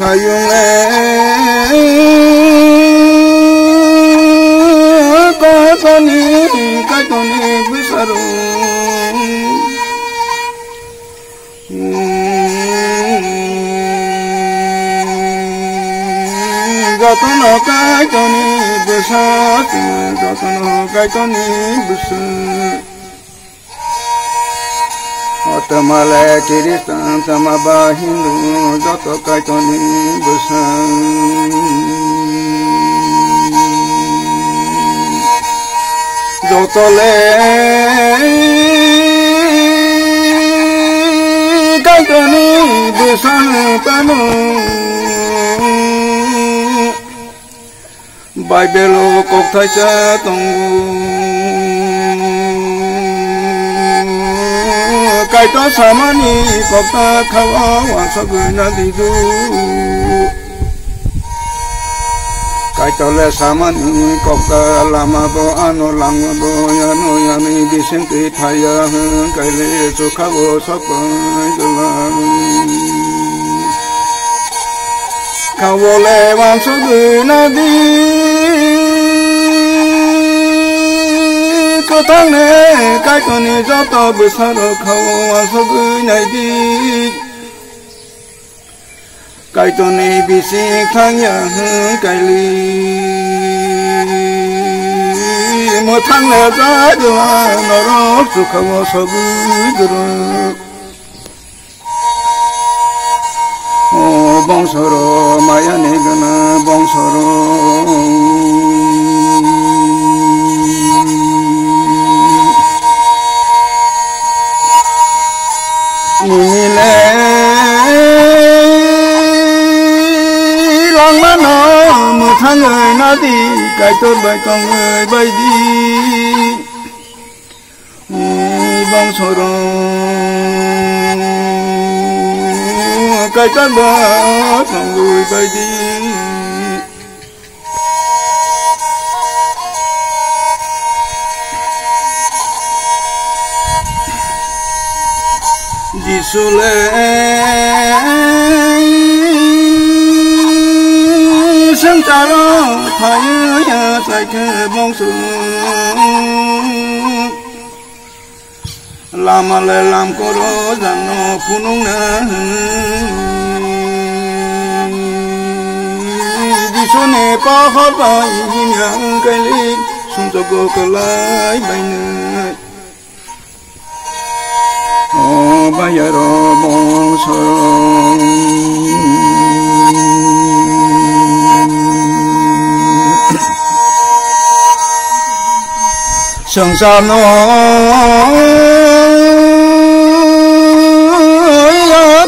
hayung e ka to ni ka to ni bisaru যতন কায়তনি বিষ যতন কায়তনি বিষ তমলে কীর্তন তমবা হিন্দু যত কটনি যতলে কটনি দূষণ তনু বাইবেল কোথায় তঙ্গু đại to sa ma ni có ta khâu o hoàng sa gửi na đi du. Cái to le sa ma ni có ta la ma bo an o lang ma bo ya no ya ni, bi sen ti thay ya cái le cho khâu o sa pa ya la khâu o le sa gửi na đi 땅에 깔끔히 잡다 부사로 가고 와서 그날비 깔끔히 비식탕양 깔리 못탕내 자주와 너로 죽하고 서구들은 봉서로 마야 내거나 봉서로 lòng mắt nó một tháng người nó đi, cái tốt bởi con người bay đi. Bóng sổ rồng, cái tốt bỏ thằng lùi bay đi. Isule Sang charo thay ya sai ke bong su Lam ale lam koro dang no kunung na Isune pa ho pa yin yang kai lik Sung to go kalai bai nai อบายโรมงสรงสงสามน้อย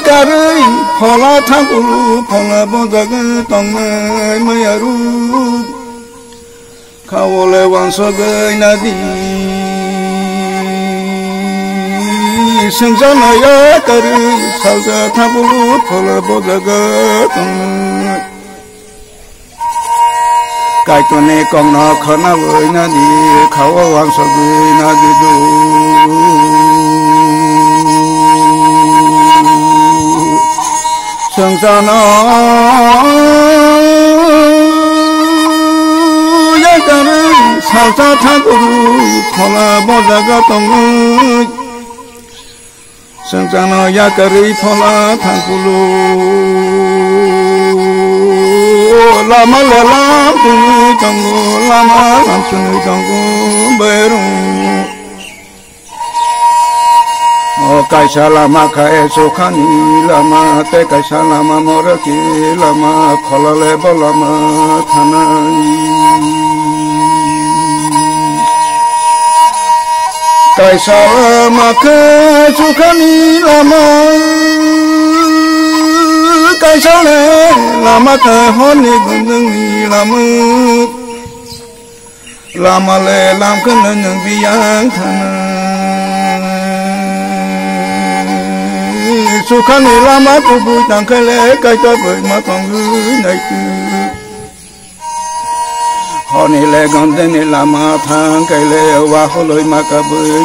กะเลยพอละทังอุลูพงะบงตะกต้องเมยไม่รู้เขาวเลวังสะเกยนาดี 생산하야 가르이 살가 타구 폴라 보다가 동네 cái tuần này còn nó khó nào với nó đi khẩu hoàng sợ người nó đi đủ sương sa nó ya cả sao sa thang của khó là bao giờ có tổng người sương sa nó ya kai sa lama mor ki lama khola le bolama thanai Kai salah maka sukani lama Kai salah lama ka honi gunung ni lama Lama le lam ka nanyang biyang thana Sukani lama kubu tangkale kai tobe ma kongu tư mà còn gửi này tu họ này lệ gần đây này lama thang cái lệ wa họ lối mà cả bởi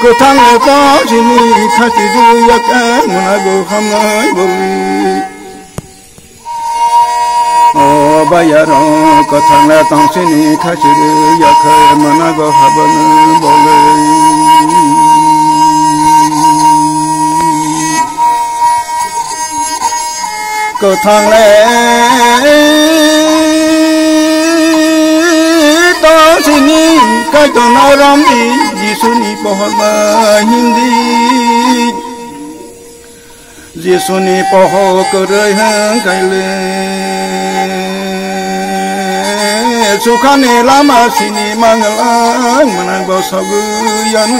Kotan qajini khatidu yakan munago hamay boli O bayaron kotan tansini khatidu yakan munago haban boli Cô thằng lẽ Tôi xin đi Cái tụi nó rõm đi suni pohorma hindi je suni poho korai hang kaile sukhane lama sini mangalang manang bosagu yan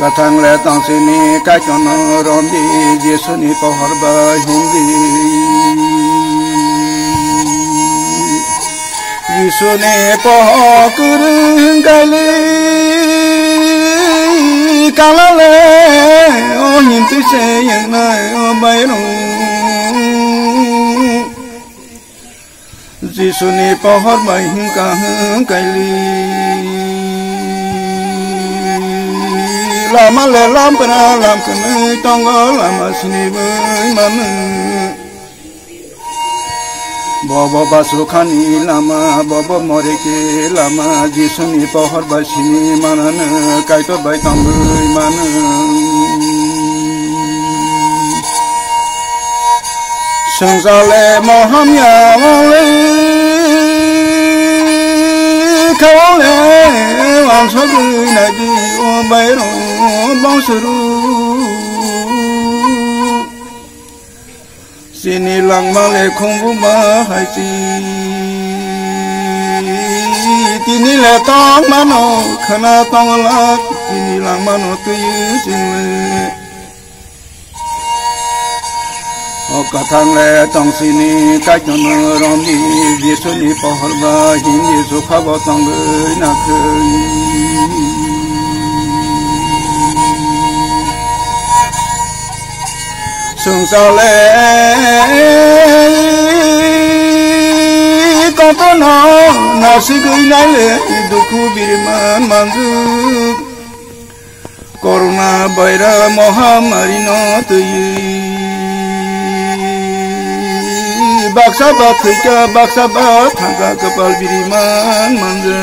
kathang le tang sini ka chono romdi je suni pohorba hindi sune po kurungali kalale o nim tu se yang na o bayru ji sune po har mai ka kaili lama le lam pana lam kanu tong lam asni mai mamu বব বাসুখানি লামা, বব মরেকে লামা জিসুনি পহর বাসিনি মানান কাইত বাই তামুই মান সংসালে মহামিয়ালে খাওয়ালে অংশ দুই নাকি ও বাইর বংশরূপ। Sini lang male không bu ma hai chi tini le tong ma no khana tong la, tini lang ma no tu yu sing le o ka thang le tong sini ka chon no rom ni ji su ni po hol ba hin ni su kha bo tong ge na khơi sung sao lệ gửi nái lệ দুঃখ বিরমান মাঙ্গু corona বাইরা মহামারী ন তুই বাক্সা বা থৈকা বাক্সা বা থাকা কপাল বিরিমান মাঙ্গু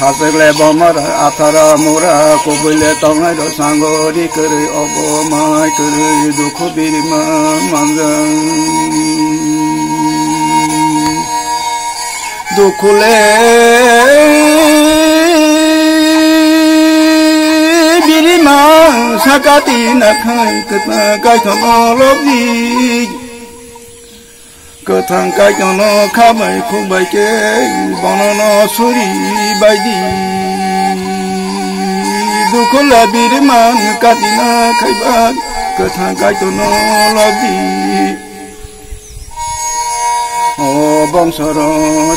হাসলে বমরা আথারা মোরা কবলে তংনাই র সাঙ্গরি করে অবমাই করে দুঃখ বিরিমা মাঞ্জাং দুখুলে বিরিমা সাকাতি না খাই, কথা গাইখন লবি কথা গাইখন খাবাই খুবাইকে বনন সুরি বাইদি। দুখুলে বিরিমান কাটি না খাইবা কথা গাইখন লবি ও বংশর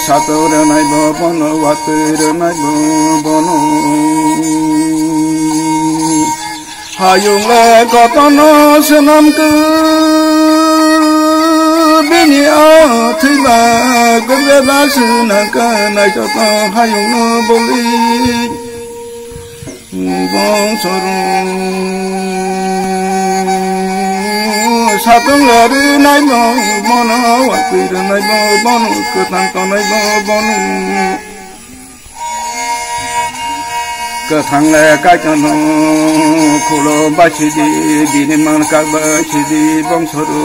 সাতর নাইব বন ওয়াতের নাইব বন। হায়ুলে কতন সুনামকে bini a thi ba gom ve ba su na ka na cho ta ha yung no bo li bong so ru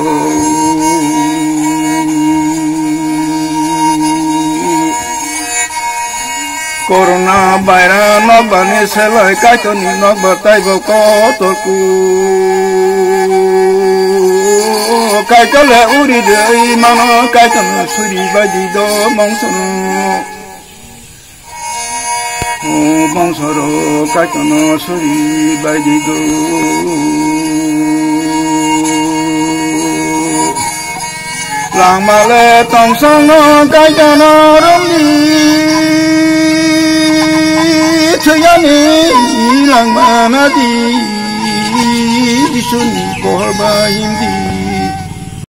sa tung la ri ကဲကလေဥရိဒေမောနောကဲတံသုရိဝဒီဒောမောင်စုံဟောမောင်စရောကဲတံသုရိဝဒီဒောลังมาเลต้องสงกายนรมีเธอยานีลังมานาดีดิสุนีก็บายินดี